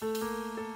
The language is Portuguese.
Música